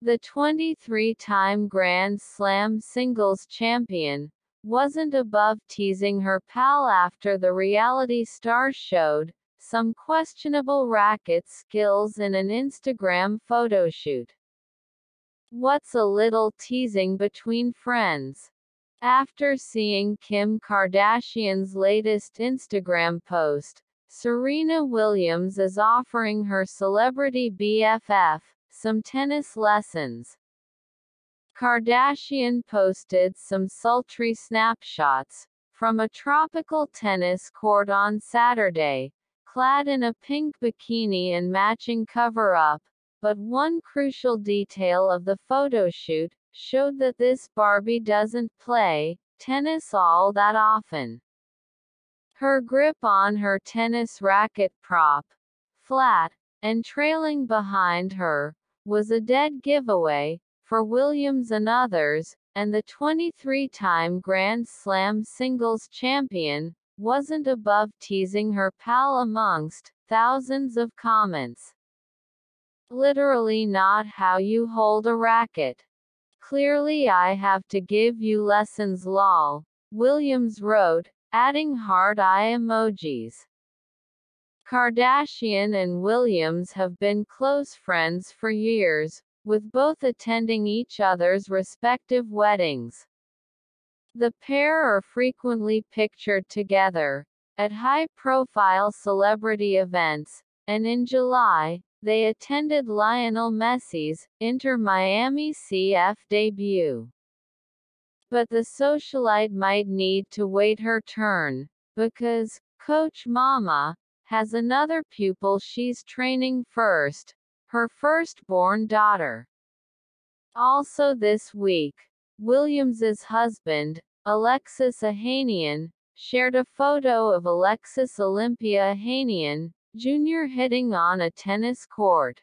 The 23-time Grand Slam singles champion, wasn't above teasing her pal after the reality star showed some questionable racket skills in an Instagram photoshoot. What's a little teasing between friends? After seeing Kim Kardashian's latest Instagram post, Serena Williams is offering her celebrity BFF some tennis lessons. Kardashian posted some sultry snapshots from a tropical tennis court on Saturday, clad in a pink bikini and matching cover-up, but one crucial detail of the photoshoot showed that this Barbie doesn't play tennis all that often. Her grip on her tennis racket prop, flat, and trailing behind her, was a dead giveaway, for Williams and others, and the 23-time Grand Slam singles champion, wasn't above teasing her pal amongst thousands of comments. Literally not how you hold a racket. Clearly I have to give you lessons lol, Williams wrote, adding heart eye emojis. Kardashian and Williams have been close friends for years, with both attending each other's respective weddings. The pair are frequently pictured together at high-profile celebrity events, and in July, they attended Lionel Messi's Inter Miami CF debut. But the socialite might need to wait her turn, because Coach Mama has another pupil she's training first, her firstborn daughter. Also this week, Williams's husband, Alexis Ohanian, shared a photo of Alexis Olympia Ohanian, Jr. hitting on a tennis court.